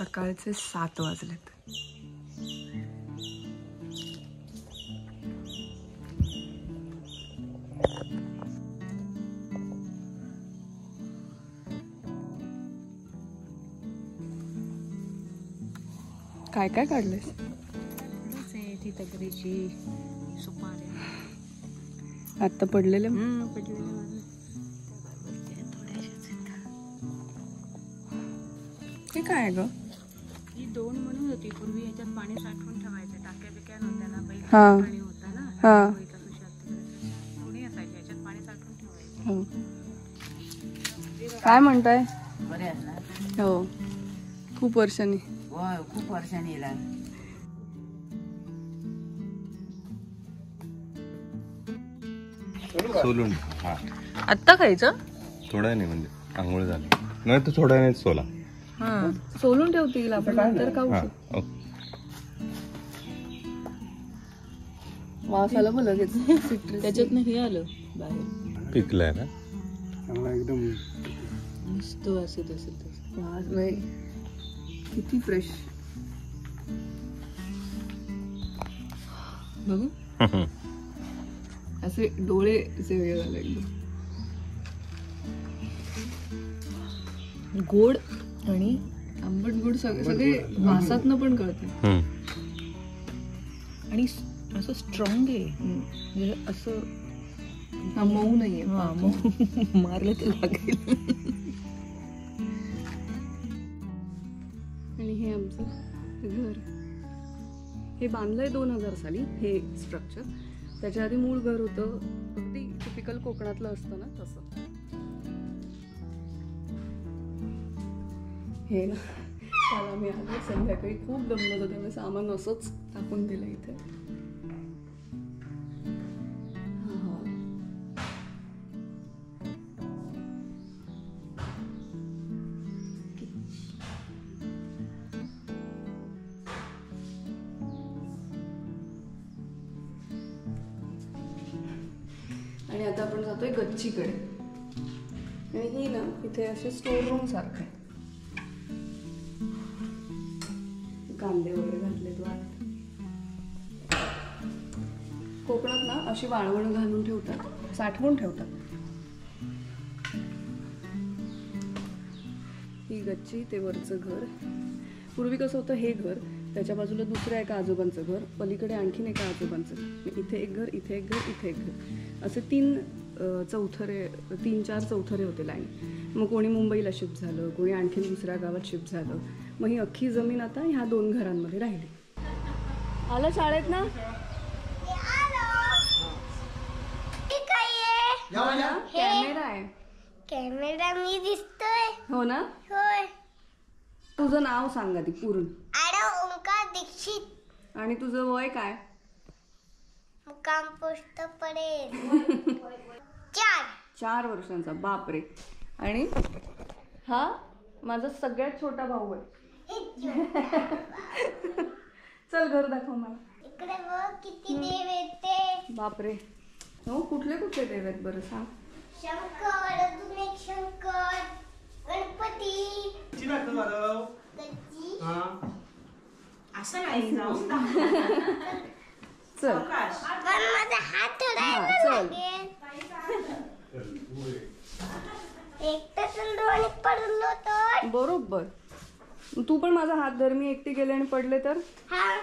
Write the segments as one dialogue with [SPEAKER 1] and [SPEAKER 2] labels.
[SPEAKER 1] सकाळचे सात वाजलेत. काय काय काढलेस
[SPEAKER 2] ती तगरीची सुपाऱ्या
[SPEAKER 1] आत्ता पडलेले?
[SPEAKER 2] आहेत.
[SPEAKER 1] हे काय आहे ग?
[SPEAKER 2] दोन म्हणून होती पूर्वी याच्यात पाणी साठवून ठेवायचे टाक्या बिक्या नव्हत्या ना बैल
[SPEAKER 1] हा.
[SPEAKER 2] पाणी होतं ना
[SPEAKER 1] हा.
[SPEAKER 2] होळीचा सुशांत तिकडे. दोन्ही असायचे याच्यात पाणी साठवून ठेवायचे.
[SPEAKER 1] हो. काय म्हणताय?
[SPEAKER 3] बरे आहेत ना?
[SPEAKER 1] हो. खूप वर्षांनी.
[SPEAKER 3] होय खूप वर्षांनी येला
[SPEAKER 4] सोलून हा.
[SPEAKER 1] आत्ता खायचं?
[SPEAKER 4] थोडा नाही म्हणजे आंघोळ झाली. नाही तर थोडा नाही सोला.
[SPEAKER 1] हा सोलून ठेवतील आपण नंतर खाऊ
[SPEAKER 4] हा
[SPEAKER 1] शकतो.
[SPEAKER 4] ओके.
[SPEAKER 1] वास आला बघ लगेच Citrus.
[SPEAKER 2] त्याच्यात हे आलं बाहेर.
[SPEAKER 4] पिकलाय ना?
[SPEAKER 2] मस्त वास येत असेल तसं
[SPEAKER 1] वास नाही. किती फ्रेश बघू. असे डोळे असे वेगळे झाले एकदम. गोड आणि आंबट गोड सगळे सगळे वासातनं पण कळते.
[SPEAKER 2] आणि असं स्ट्रॉंग आहे. म्हणजे असं
[SPEAKER 1] हा मऊ नाहीये.
[SPEAKER 2] हा मारलं तर लागेल.
[SPEAKER 1] आणि हे आमचं घर. हे बांधलंय दोन हजार साली हे स्ट्रक्चर त्याच्या आधी मूळ घर होतं. अगदी टिपिकल कोकणातलं असतं ना तसं. हे ना. त्याला आम्ही आले संध्याकाळी खूप दमलो होतो त्यामुळे सामान असंच टाकून दिलं इथे. आणि आता आपण जातोय गच्चीकडे. आणि ही ना इथे असे स्टोर रूम सारखं आहे. अशी वाळवण घालून ठेवतात साठवून ठेवतात. ही गच्ची ते वरचं घर. पूर्वी कसं होतं हे घर त्याच्या बाजूला दुसऱ्या एका आजोबांचं घर पलीकडे आणखीन एका आजोबांचं. इथे एक घर इथे एक घर इथे एक घर. असे तीन चौथरे तीन चार चौथरे होते लाईन. मग कोणी मुंबईला शिफ्ट झालं कोणी आणखीन दुसऱ्या गावात शिफ्ट झालं. मग ही अख्खी जमीन आता ह्या दोन घरांमध्ये राहिली. आलं शाळेत ना? कॅमेरा आहे
[SPEAKER 5] कॅमेरा मी दिसतोय
[SPEAKER 1] हो ना
[SPEAKER 5] होय
[SPEAKER 1] तुझं नाव सांग आधी पूर्ण.
[SPEAKER 5] आडव ओंकार दीक्षित
[SPEAKER 1] आणि तुझं वय काय?
[SPEAKER 5] मुकाम पोस्ट पडेल चार.
[SPEAKER 1] चार वर्षांचा बापरे. आणि हा माझा सगळ्यात छोटा भाऊ आहे. चल घर दाखव मला.
[SPEAKER 5] इकडे बघ किती देव येते.
[SPEAKER 1] बापरे. हो कुठले कुठले देव आहेत बरं सांग.
[SPEAKER 5] शंकर अजून एक शंकर गणपती. गच्ची
[SPEAKER 3] असं नाही जाऊन
[SPEAKER 1] चल.
[SPEAKER 5] पण माझा हात
[SPEAKER 1] हा, चल.
[SPEAKER 5] पडलो तर.
[SPEAKER 1] बरोबर. तू पण माझा हात धर मी एकटी गेले आणि पडले तर.
[SPEAKER 5] हा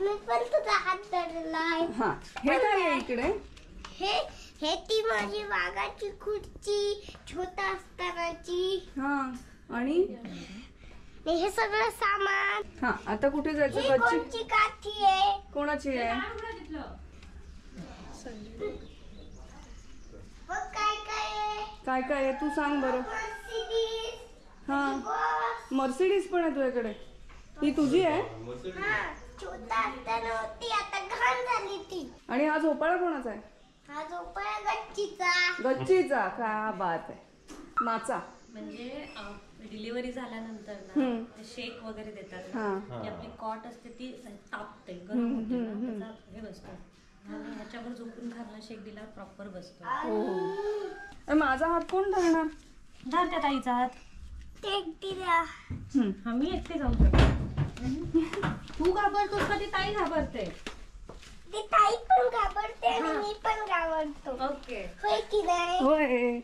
[SPEAKER 5] मी पण तुझा हात धरलाय.
[SPEAKER 1] हा हे काय आहे इकडे?
[SPEAKER 5] हे हे ती माझी वाघाची खुर्ची छोटा असतानाची.
[SPEAKER 1] हा आणि?
[SPEAKER 5] आणि हे सगळं सामान.
[SPEAKER 1] हा आता कुठे जायचं
[SPEAKER 5] ही
[SPEAKER 1] गच्ची
[SPEAKER 5] कोणची काठी आहे?
[SPEAKER 1] कोणाची आहे?
[SPEAKER 5] काय काय आहे.
[SPEAKER 1] काय काय आहे? तू सांग बरं.
[SPEAKER 5] Mercedes,
[SPEAKER 1] हा. मर्सिडीज पण आहे तुझ्याकडे. ही तुझी आहे?
[SPEAKER 5] हा छोटा असताना होती आता घाण झाली ती.
[SPEAKER 1] आणि हा झोपाळा कोणाचा आहे?
[SPEAKER 5] हा झोपळा गच्चीचा.
[SPEAKER 1] गच्चीचा का बात आहे. माचा
[SPEAKER 6] म्हणजे डिलिव्हरी झाल्यानंतर ना
[SPEAKER 1] हम्म.
[SPEAKER 6] ते शेक वगैरे देतात ना
[SPEAKER 1] हा.
[SPEAKER 6] ती आपली कॉट असते ती तापते गरम होते ना त्याचा हे बसतो. आणि ह्याच्यावर झोपून घालणं शेक दिल्यावर प्रॉपर बसतो.
[SPEAKER 1] हो. माझा हात कोण धरणार?
[SPEAKER 6] धर त्या ताईचा हात.
[SPEAKER 5] ते एकटी द्या
[SPEAKER 7] हा मी एकटे जाऊ शकतो तू घाबरतोस का? ती ताई घाबरते.
[SPEAKER 5] ती ताई पण घाबरते आणि मी पण घाबरतो.
[SPEAKER 7] ओके.
[SPEAKER 5] होय की नाही?
[SPEAKER 1] होय.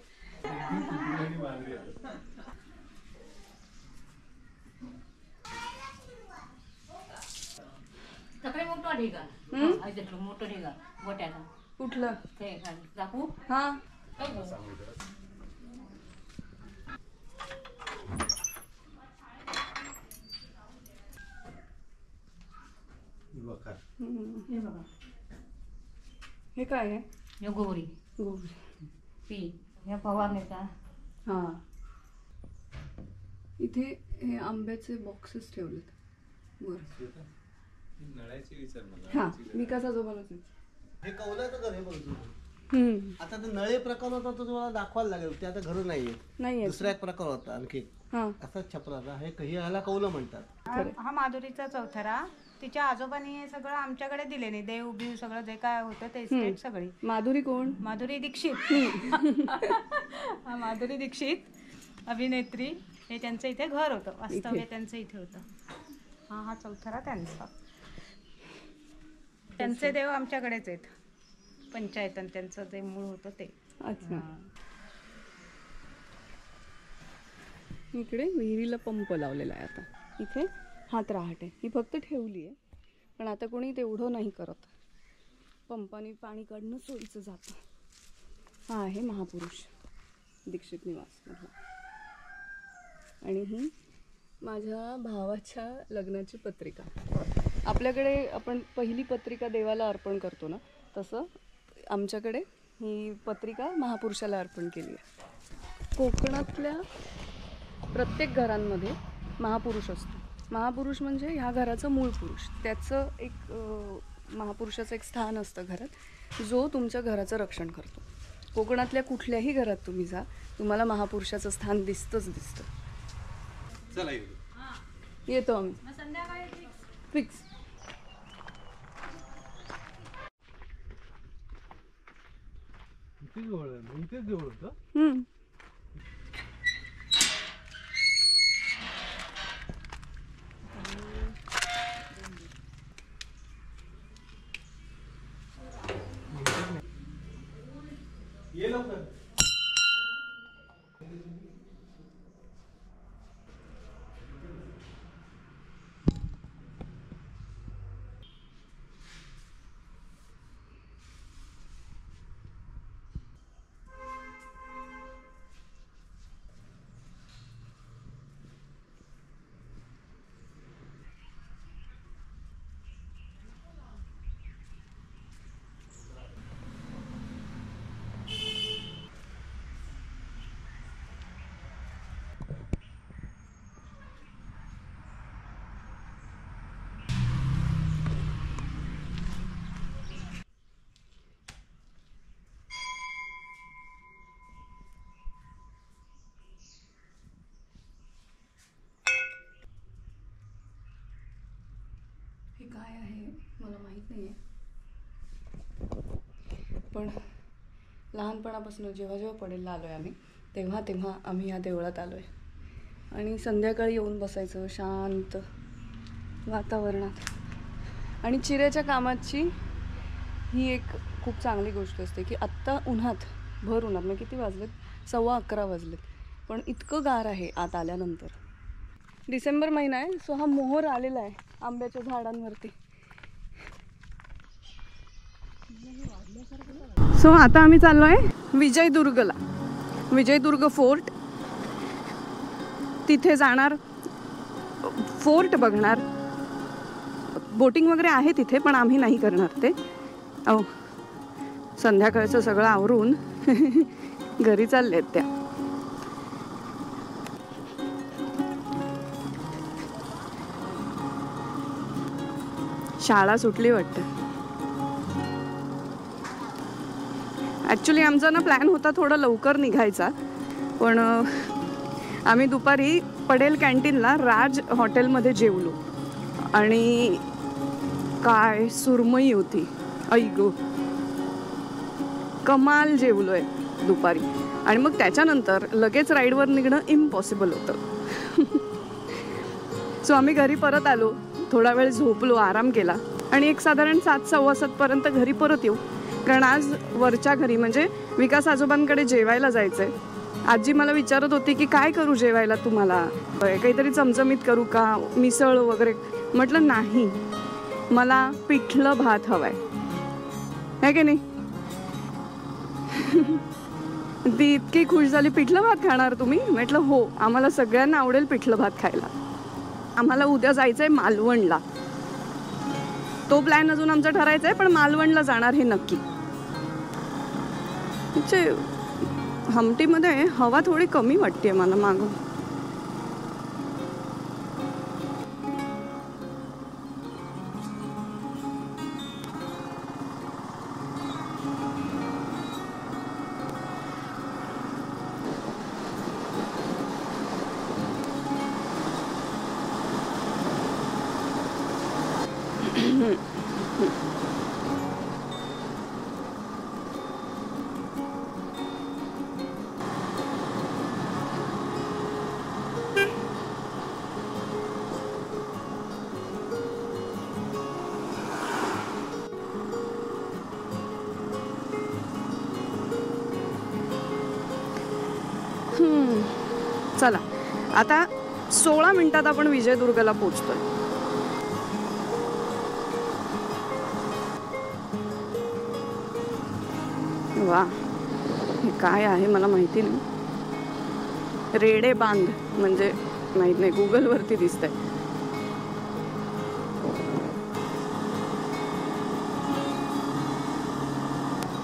[SPEAKER 6] सगळे मोठा ढिगा.
[SPEAKER 1] हम्म?
[SPEAKER 6] मोठं ढिगा. गोट्याला
[SPEAKER 1] कुठलं?
[SPEAKER 6] ते खाली. दाखवू?
[SPEAKER 1] हा.
[SPEAKER 7] हे बघा.
[SPEAKER 1] हे काय आहे?
[SPEAKER 6] हे गोरी
[SPEAKER 1] गोबी
[SPEAKER 6] पी. ह्या फवारणीचा
[SPEAKER 1] हा. इथे हे आंब्याचे बॉक्सेस ठेवलेत. वर. हा विकास आजोबालाच आहे.
[SPEAKER 8] हे कौलाचं घर
[SPEAKER 1] हम्म.
[SPEAKER 8] आता ते नळे प्रकार होता तो तुम्हाला दाखवायला लागेल. ते आता घर नाहीये
[SPEAKER 1] नाही
[SPEAKER 8] दुसरा एक प्रकार होता आणखी.
[SPEAKER 1] हा.
[SPEAKER 8] असाच छपरा हे हे ह्याला कौलं म्हणतात?
[SPEAKER 2] हा माधुरीचा चौथरा. तिच्या आजोबांनी हे सगळं आमच्याकडे दिले नाही. देव बिव सगळं जे काय होतं ते स्टेट सगळी.
[SPEAKER 1] माधुरी कोण?
[SPEAKER 2] माधुरी दीक्षित. हा माधुरी दीक्षित अभिनेत्री. हे त्यांचं इथे घर होतं. वास्तव्य त्यांचं इथे होतं. हा हा चौथरा त्यांचा. त्यांचे देव आमच्याकडेच आहेत. पंचायतन त्यांचं जे मूळ होतं ते.
[SPEAKER 1] अच्छा. इकडे विहिरीला पंप लावलेला आहे आता. इथे? हात राहते. ही फक्त ठेवली आहे पण आता कोणी तेवढं नाही करत. पंपाने पाणी काढणं सोयीचं जातं. हा आहे महापुरुष दीक्षित निवास आणि ही माझ्या भावाच्या लग्नाची पत्रिका. आपल्याकडे आपण पहिली पत्रिका देवाला अर्पण करतो ना तसं आमच्याकडे ही पत्रिका महापुरुषाला अर्पण केली आहे. कोकणातल्या प्रत्येक घरांमध्ये महापुरुष असतो. महापुरुष म्हणजे ह्या घराचं मूळ पुरुष. त्याचं एक महापुरुषाचं एक स्थान असतं घरात जो तुमच्या घराचं रक्षण करतो. कोकणातल्या कुठल्याही घरात तुम्ही जा तुम्हाला महापुरुषाचं स्थान दिसतंच दिसतं. येतो आम्ही. फिक्स
[SPEAKER 8] इथेच जवळ होतं?
[SPEAKER 1] हम्म.
[SPEAKER 8] ये लवकर
[SPEAKER 1] माहीत नाही आहे पण लहानपणापासून जेव्हा जेव्हा पडेलला आलो आहे आम्ही तेव्हा तेव्हा आम्ही या देवळात आलो आहे आणि संध्याकाळी येऊन बसायचं शांत वातावरणात. आणि चिऱ्याच्या कामाची ही एक खूप चांगली गोष्ट असते की आत्ता उन्हात भर उन्हात म्हणजे किती वाजलेत? सव्वा अकरा वाजलेत. पण इतकं गार आहे आत आल्यानंतर. डिसेंबर महिना आहे सो हा मोहर आलेला आहे आंब्याच्या झाडांवरती. सो आता आम्ही चाललो आहे विजयदुर्गला. विजयदुर्ग फोर्ट. तिथे जाणार फोर्ट बघणार. बोटिंग वगैरे आहे तिथे पण आम्ही नाही करणार ते. अहो संध्याकाळचं सगळं आवरून घरी चालले आहेत त्या. शाळा सुटली वाटतं. ॲक्च्युली आमचा ना प्लॅन होता थोडा लवकर निघायचा. पण आम्ही दुपारी पडेल कॅन्टीनला राज हॉटेलमध्ये जेवलो. आणि काय सुरमई होती. ऐ गो कमाल जेवलो आहे दुपारी. आणि मग त्याच्यानंतर लगेच राईडवर निघणं इम्पॉसिबल होतं.
[SPEAKER 9] सो आम्ही घरी परत आलो. थोडा वेळ झोपलो आराम केला. आणि एक साधारण सात सव्वा सातपर्यंत घरी परत येऊ. कारण आज वरच्या घरी म्हणजे विकास आजोबांकडे जेवायला जायचंय. आजी मला विचारत होती की काय करू जेवायला तुम्हाला? काहीतरी चमचमीत करू का? मिसळ वगैरे. म्हटलं नाही. मला पिठलं भात हवाय. है की नाही? ती इतकी खुश झाली पिठलं भात खाणार तुम्ही? म्हटलं हो आम्हाला सगळ्यांना आवडेल पिठलं भात खायला. आम्हाला उद्या जायचंय मालवणला. तो प्लॅन अजून आमचा ठरायचा आहे पण मालवणला जाणार हे नक्की. म्हणजे हमटीमध्ये हवा थोडी कमी वाटते मला मागून आता सोळा मिनिटात आपण विजयदुर्गला पोचतोय वा हे काय आहे मला माहिती नाही. रेडे बांध म्हणजे माहीत नाही गुगलवरती दिसत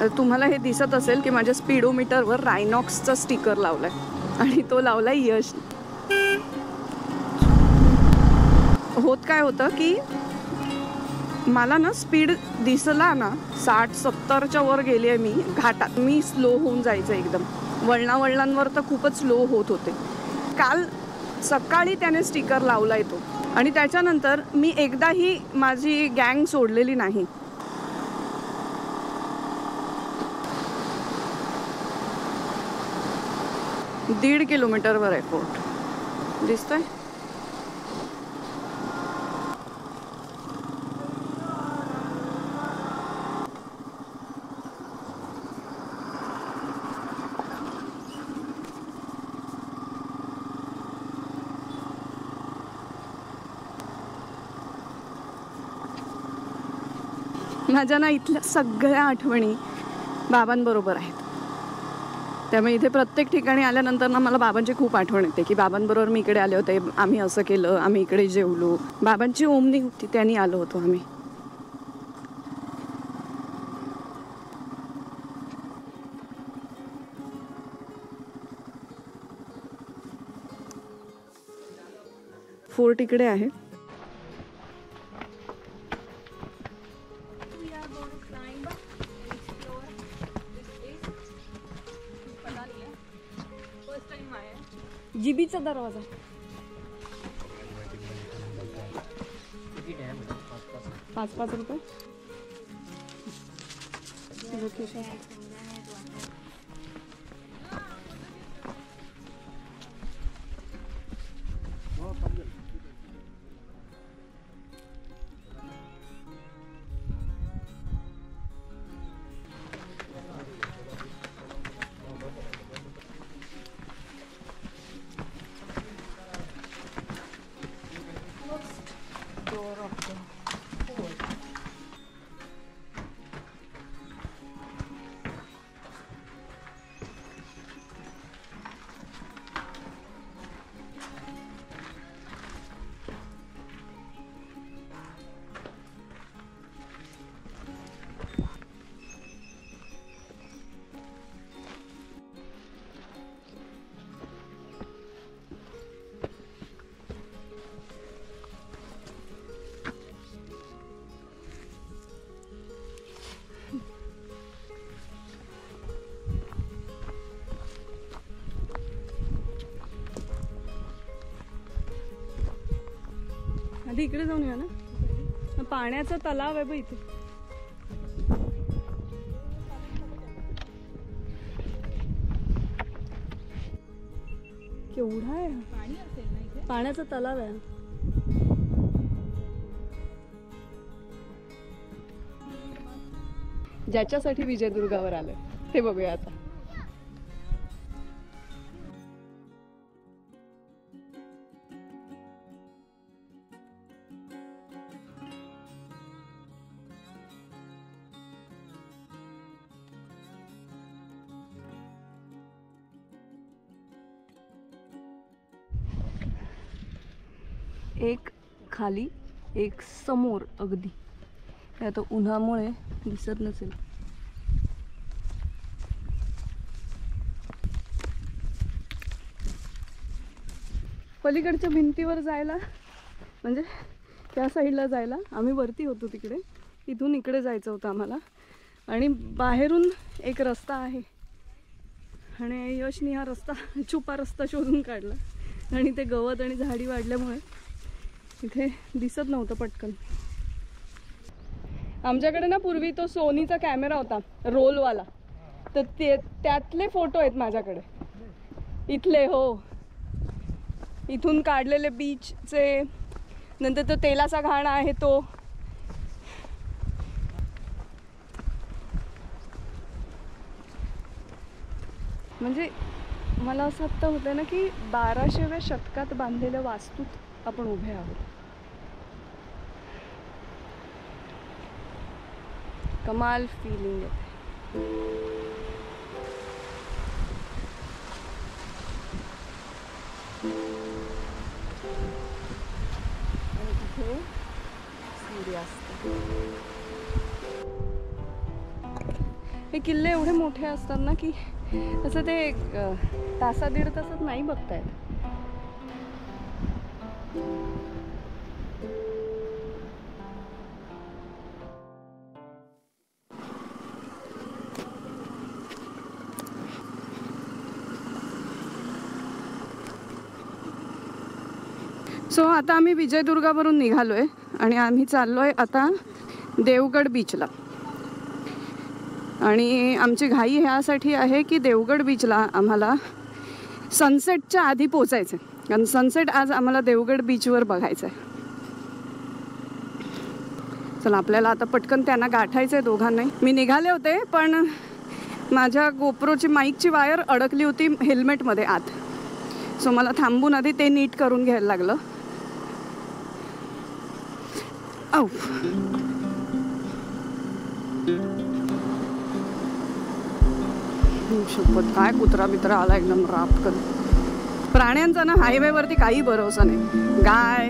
[SPEAKER 9] तर तुम्हाला हे दिसत असेल की माझ्या स्पीडोमीटरवर रायनॉक्सचा स्टिकर लावलाय आणि तो लावलाय यश. होत काय होतं की मला ना स्पीड दिसला ना साठ सत्तरच्या वर गेली आहे मी घाटात. मी स्लो होऊन जायचं एकदम. वळणा वळणांवर तर खूपच स्लो होत होते. काल सकाळी त्याने स्टिकर लावला तो. आणि त्याच्यानंतर मी एकदाही माझी गँग सोडलेली नाही. दीड किलोमीटरवर आहे कोर्ट. दिसतंय? माझ्या ना इथल्या सगळ्या आठवणी बाबांबरोबर आहेत. त्यामुळे इथे प्रत्येक ठिकाणी आल्यानंतर ना मला बाबांची खूप आठवण येते की बाबांबरोबर मी इकडे आले होते आम्ही असं केलं आम्ही इकडे जेवलो. बाबांची ओमनी होती त्यांनी आलो होतो आम्ही. फोर्ट इकडे आहे. दरवाजा. पाच पाच रुपये. आधी इकडे जाऊन या ना? पाण्याचा तलाव आहे बघ इथे. केवढा आहे? पाण्याचा तलाव आहे. ज्याच्यासाठी विजयदुर्गावर आलं ते बघूया आता. एक खाली एक समोर अगदी. हे आता उन्हामुळे दिसत नसेल. पलीकडच्या भिंतीवर जायला म्हणजे त्या साईडला जायला आम्ही वरती होतो तिकडे. इथून इकडे जायचं होतं आम्हाला. आणि बाहेरून एक रस्ता आहे. आणि यशनी हा रस्ता छुपा रस्ता शोधून काढला. आणि ते गवत आणि झाडी वाढल्यामुळे इथे दिसत नव्हतं पटकन. आमच्याकडे ना पूर्वी तो सोनीचा कॅमेरा होता रोलवाला. तर ते त्यातले फोटो आहेत माझ्याकडे. इथले हो. इथून काढलेले बीचचे नंतर तो तेलाचा घाण आहे तो. म्हणजे मला असं आत्ता होतं ना की बाराशेव्या शतकात बांधलेल्या वास्तूत आपण उभे आहोत. कमाल फिलिंग येते. हे किल्ले एवढे मोठे असतात ना की असं ते तासा दीड तासात नाही बघतायत आता आम्ही विजयदुर्गावरून निघालो आहे आणि आम्ही चाललो आहे आता देवगड बीचला आणि आमची घाई ह्यासाठी आहे की देवगड बीचला आम्हाला सनसेटच्या आधी पोचायचं आहे कारण सनसेट आज आम्हाला देवगड बीचवर बघायचं आहे चला आपल्याला आता पटकन त्यांना गाठायचं आहे दोघांनाही. मी निघाले होते पण माझ्या गोप्रोची माईकची वायर अडकली होती हेल्मेटमध्ये आत. सो मला थांबून आधी ते नीट करून घ्यायला लागलं. Oh. शपथ काय कुत्रा बित्रा आला एकदम रापकन प्राण्यांचा ना हायवेवरती काही भरोसा नाही. गाय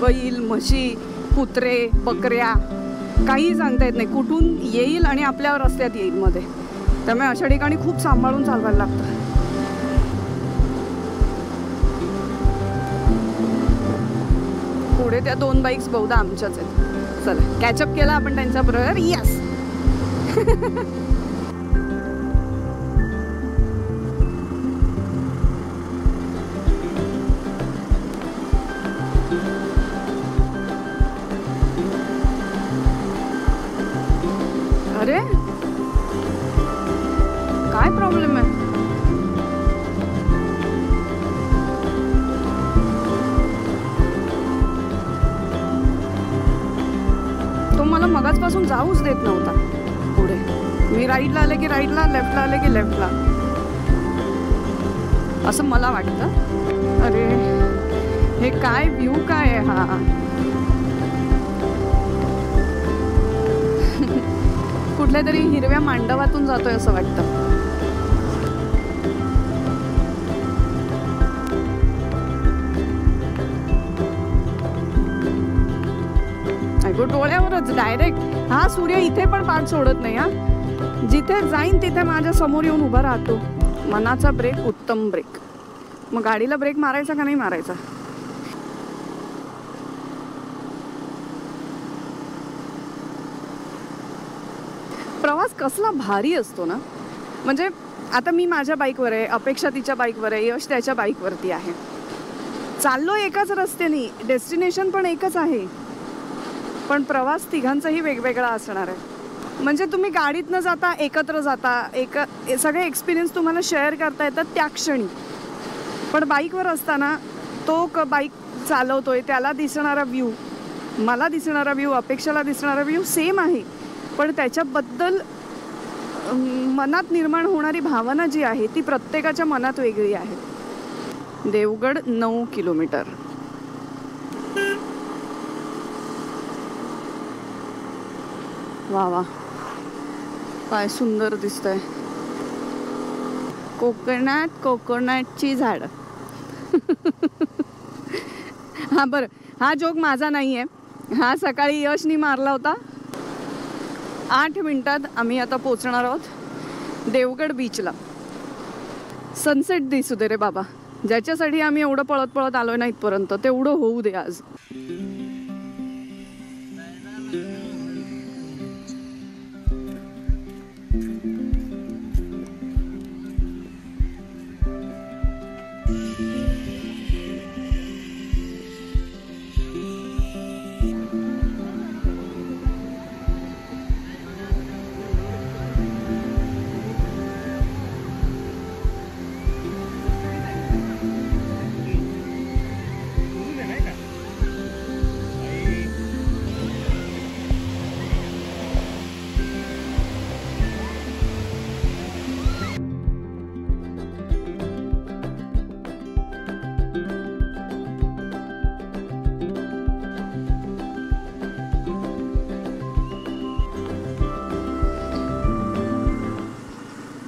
[SPEAKER 9] बैल म्हशी कुत्रे बकऱ्या काही सांगता येत नाही. कुठून येईल आणि आपल्या रस्त्यात येईल मध्ये. त्यामुळे अशा ठिकाणी खूप सांभाळून चालवायला लागतं. पुढे त्या दोन बाईक्स बहुधा आमच्याच आहेत. चला कॅचअप केला आपण त्यांचा बरोबर यस तो जाऊच देत नव्हता. पुढे. मी राईटला आले की राईटला लेफ्टला आले की लेफ्टला. असं मला वाटतं. अरे हे काय व्ह्यू काय आहे हा? कुठल्या तरी हिरव्या मांडवातून जातोय असं वाटतं. अगो डोळ्यावरच डायरेक्ट हा सूर्य इथे पण पाठ सोडत नाही हा. जिथे जाईन तिथे माझ्यासमोर येऊन उभा राहतो. मनाचा ब्रेक उत्तम ब्रेक मग गाडीला ब्रेक मारायचा का नाही मारायचा? प्रवास कसला भारी असतो ना? म्हणजे आता मी माझ्या बाईकवर आहे अपेक्षा तिच्या बाईकवर आहे यश त्याच्या बाईकवरती आहे. चाललो एकाच रस्त्याने डेस्टिनेशन पण एकच आहे. पण प्रवास तिघांचाही वेगवेगळा असणार आहे. म्हणजे तुम्ही गाडीतनं जाता एकत्र जाता एक सगळे एक्सपिरियन्स तुम्हाला शेअर करता येतात त्या क्षणी. पण बाईकवर असताना तो क बाईक चालवतोय त्याला दिसणारा व्ह्यू मला दिसणारा व्ह्यू अपेक्षाला दिसणारा व्ह्यू सेम आहे. पण त्याच्याबद्दल मनात निर्माण होणारी भावना जी आहे ती प्रत्येकाच्या मनात वेगळी आहे. देवगड नऊ किलोमीटर. वा वा. काय सुंदर दिसतंय. कोकणात कोकोनटची झाड. हा बरं. हा जोक माझा नाही आहे हा सकाळी यशनी मारला होता. आठ मिनिटात आम्ही आता पोचणार आहोत देवगड बीचला सनसेट दिसू दे रे बाबा. ज्याच्यासाठी आम्ही एवढं पळत पळत आलो ना इथपर्यंत तेवढं होऊ दे आज.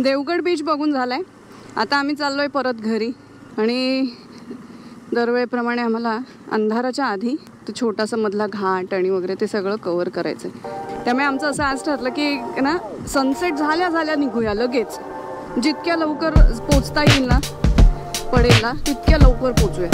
[SPEAKER 9] देवगड बीच बघून झाला आहे आता आम्ही चाललो आहे परत घरी. आणि दरवेळेप्रमाणे आम्हाला अंधाराच्या आधी तो छोटासा मधला घाट आणि वगैरे ते सगळं कवर करायचं आहे त्यामुळे आमचं असं आज ठरलं की ना सनसेट झाल्या झाल्या निघूया लगेच. जितक्या लवकर पोचता येईल ना पडेल ना तितक्या लवकर पोचूया.